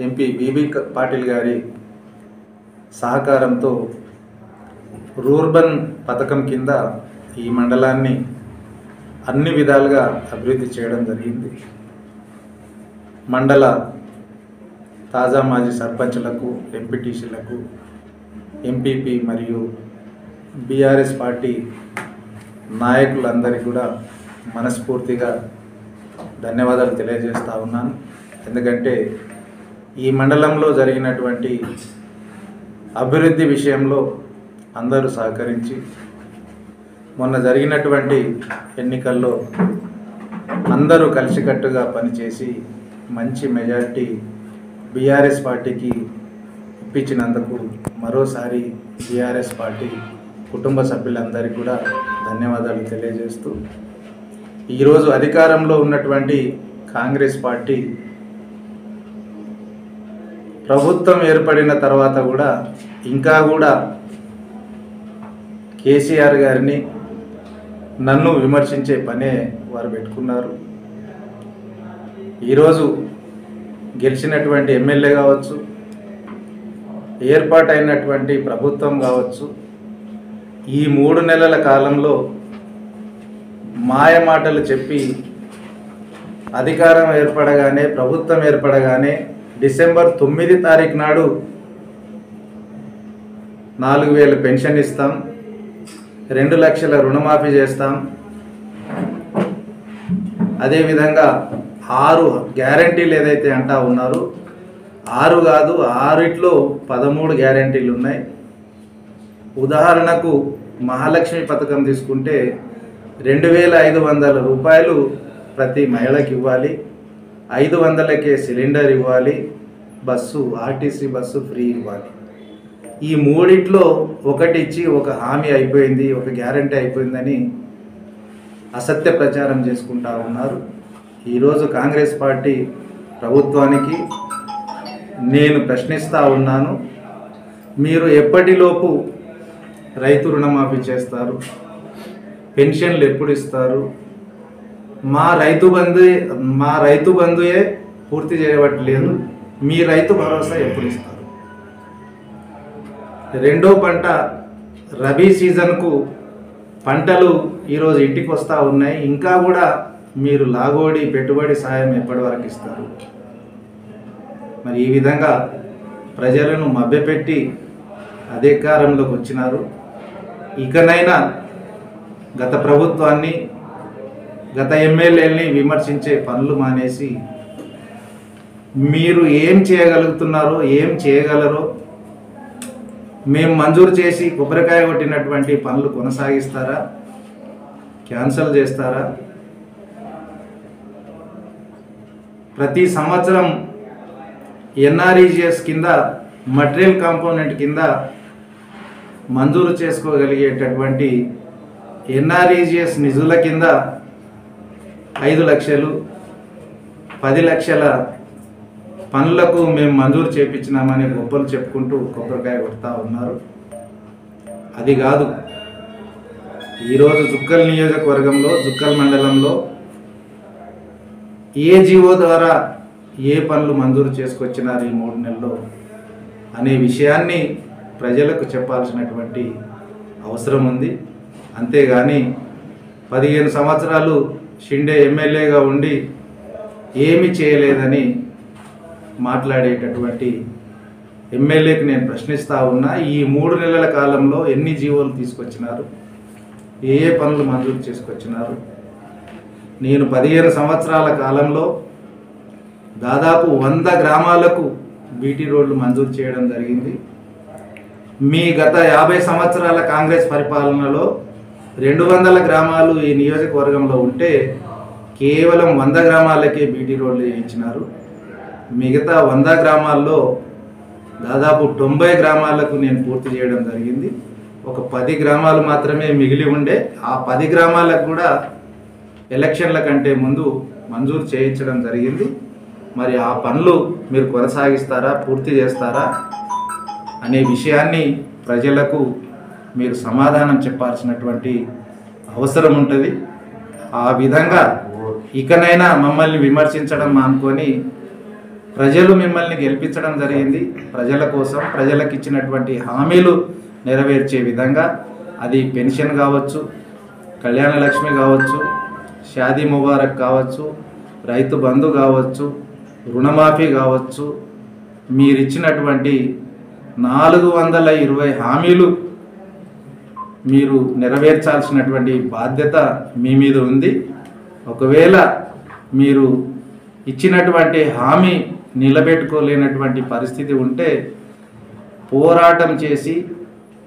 MP BB Patil గారి సహకారంతో rurban పథకం కింద ఈ మండలాన్ని అన్ని విధాలుగా అభివృద్ధి చేయడం జరిగింది. మండల తాజా మాజీ సర్పంచ్లకు ఎంపీటీసీలకు ఎంపీపీ మరియు బీఆర్ఎస్ పార్టీ నాయకులందరికీ కూడా మనస్ఫూర్తిగా ధన్యవాదాలు తెలియజేస్తా ఉన్నాను. ఎందుకంటే ఈ మండలంలో జరిగినటువంటి అభివృద్ధి విషయంలో అందరూ సహకరించి మొన్న జరిగినటువంటి ఎన్నికల్లో అందరూ కలిసికట్టుగా పనిచేసి మంచి మెజారిటీ బీఆర్ఎస్ పార్టీకి ఇప్పించినందుకు మరోసారి బీఆర్ఎస్ పార్టీ కుటుంబ సభ్యులందరికీ కూడా ధన్యవాదాలు తెలియజేస్తూ ఈరోజు అధికారంలో ఉన్నటువంటి కాంగ్రెస్ పార్టీ ప్రభుత్వం ఏర్పడిన తర్వాత కూడా ఇంకా కూడా కేసీఆర్ గారిని నన్ను విమర్శించే పనే వారు పెట్టుకున్నారు. ఈరోజు గెలిచినటువంటి ఎమ్మెల్యే కావచ్చు ఏర్పాటైనటువంటి ప్రభుత్వం కావచ్చు ఈ మూడు నెలల కాలంలో మాయ మాటలు చెప్పి అధికారం ఏర్పడగానే ప్రభుత్వం ఏర్పడగానే డిసెంబర్ తొమ్మిది తారీఖు నాడు నాలుగు వేలు పెన్షన్ ఇస్తాం రెండు లక్షల రుణమాఫీ చేస్తాం. అదేవిధంగా ఆరు గ్యారంటీలు ఏదైతే అంటా ఉన్నారో ఆరు కాదు ఆరిట్లో పదమూడు గ్యారంటీలు ఉన్నాయి. ఉదాహరణకు మహాలక్ష్మి పథకం తీసుకుంటే రెండు వేల ఐదు వందల రూపాయలు ప్రతి మహిళకి ఇవ్వాలి. ఐదు వందలకే సిలిండర్ ఇవ్వాలి బస్సు ఆర్టీసీ బస్సు ఫ్రీ ఇవ్వాలి. ఈ మూడిట్లో ఒకటి ఇచ్చి ఒక హామీ అయిపోయింది ఒక గ్యారంటీ అయిపోయిందని అసత్య ప్రచారం చేసుకుంటా ఉన్నారు. ఈరోజు కాంగ్రెస్ పార్టీ ప్రభుత్వానికి నేను ప్రశ్నిస్తూ ఉన్నాను మీరు ఎప్పటిలోపు రైతు రుణమాఫీ చేస్తారు? పెన్షన్లు ఎప్పుడు ఇస్తారు? మా రైతు బంధు మా రైతు బంధుయే పూర్తి చేయబట్టలేదు. మీ రైతు భరోసా ఎప్పుడు ఇస్తారు? రెండో పంట రబీ సీజన్కు పంటలు ఈరోజు ఇంటికి వస్తూ ఉన్నాయి. ఇంకా కూడా మీరు లాగోడి పెట్టుబడి సాయం ఎప్పటి వరకు ఇస్తారు? మరి ఈ విధంగా ప్రజలను మభ్యపెట్టి అధికారంలోకి వచ్చినారు. ఇకనైనా గత ప్రభుత్వాన్ని గత ఎమ్మెల్యేలని విమర్శించే పనులు మానేసి మీరు ఏం చేయగలుగుతున్నారో ఏం చేయగలరో మేము మంజూరు చేసి కొబ్బరికాయ కొట్టినటువంటి పనులు కొనసాగిస్తారా? క్యాన్సల్ చేస్తారా? ప్రతి సంవత్సరం ఎన్ఆర్ఈజిఎస్ కింద మటీరియల్ కాంపోనెంట్ కింద మంజూరు చేసుకోగలిగేటటువంటి ఎన్ఆర్ఈజిఎస్ నిధుల కింద ఐదు లక్షలు పది లక్షల పనులకు మేము మంజూరు చేపించినామని గొప్పలు చెప్పుకుంటూ కొబ్బరికాయ కొడతా ఉన్నారు. అది కాదు ఈరోజు జుక్కల్ నియోజకవర్గంలో జుక్కల్ మండలంలో ఏ జీవో ద్వారా ఏ పనులు మంజూరు చేసుకొచ్చినారు ఈ మూడు నెలల్లో అనే విషయాన్ని ప్రజలకు చెప్పాల్సినటువంటి అవసరం ఉంది. అంతేగాని పదిహేను సంవత్సరాలు షిండే ఎమ్మెల్యేగా ఉండి ఏమి చేయలేదని మాట్లాడేటటువంటి ఎమ్మెల్యేకి నేను ప్రశ్నిస్తూ ఉన్నా ఈ మూడు నెలల కాలంలో ఎన్ని జీవోలు తీసుకొచ్చినారు? ఏ ఏ పనులు మంజూరు చేసుకొచ్చినారు? నేను పదిహేను సంవత్సరాల కాలంలో దాదాపు వంద గ్రామాలకు బీటీ రోడ్లు మంజూరు చేయడం జరిగింది. మీ గత యాభై సంవత్సరాల కాంగ్రెస్ పరిపాలనలో రెండు వందల గ్రామాలు ఈ నియోజకవర్గంలో ఉంటే కేవలం వంద గ్రామాలకే బీటీ రోడ్లు వేయించినారు మిగతా వంద గ్రామాల్లో దాదాపు తొంభై గ్రామాలకు నేను పూర్తి చేయడం జరిగింది. ఒక పది గ్రామాలు మాత్రమే మిగిలి ఉండే. ఆ పది గ్రామాలకు కూడా ఎలక్షన్ల కంటే ముందు మంజూరు చేయించడం జరిగింది. మరి ఆ పనులు మీరు కొనసాగిస్తారా పూర్తి చేస్తారా అనే విషయాన్ని ప్రజలకు మీరు సమాధానం చెప్పాల్సినటువంటి అవసరం ఉంటుంది. ఆ విధంగా ఇకనైనా మమ్మల్ని విమర్శించడం అనుకొని ప్రజలు మిమ్మల్ని గెలిపించడం జరిగింది. ప్రజల కోసం ప్రజలకు ఇచ్చినటువంటి హామీలు నెరవేర్చే విధంగా అది పెన్షన్ కావచ్చు కళ్యాణ లక్ష్మి కావచ్చు షాదీ ముబారక్ కావచ్చు రైతు బంధు కావచ్చు రుణమాఫీ కావచ్చు మీరిచ్చినటువంటి నాలుగు వందల ఇరవై హామీలు మీరు నెరవేర్చాల్సినటువంటి బాధ్యత మీ మీద ఉంది. ఒకవేళ మీరు ఇచ్చినటువంటి హామీ నిలబెట్టుకోలేనటువంటి పరిస్థితి ఉంటే పోరాటం చేసి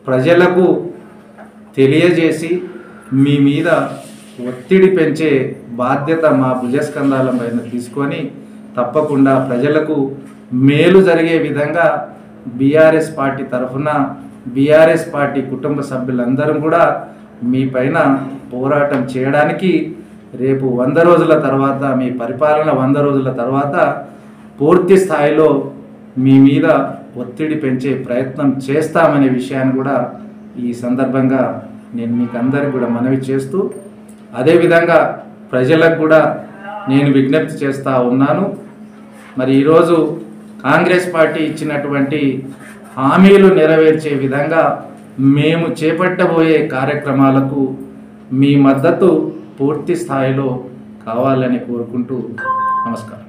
ప్రజలకు తెలియజేసి మీ మీద ఒత్తిడి పెంచే బాధ్యత మా భుజస్కంధాల పైన తీసుకొని తప్పకుండా ప్రజలకు మేలు జరిగే విధంగా బీఆర్ఎస్ పార్టీ తరఫున బీఆర్ఎస్ పార్టీ కుటుంబ సభ్యులందరం కూడా మీ పైన పోరాటం చేయడానికి రేపు వంద రోజుల తర్వాత మీ పరిపాలన వంద రోజుల తర్వాత పూర్తి స్థాయిలో మీ మీద ఒత్తిడి పెంచే ప్రయత్నం చేస్తామనే విషయాన్ని కూడా ఈ సందర్భంగా నేను మీకు అందరికి కూడా మనవి చేస్తూ అదేవిధంగా ప్రజలకు కూడా నేను విజ్ఞప్తి చేస్తూ ఉన్నాను. మరి ఈరోజు కాంగ్రెస్ పార్టీ ఇచ్చినటువంటి హామీలు నెరవేర్చే విధంగా మేము చేపట్టబోయే కార్యక్రమాలకు మీ మద్దతు పూర్తి స్థాయిలో కావాలని కోరుకుంటూ నమస్కారం.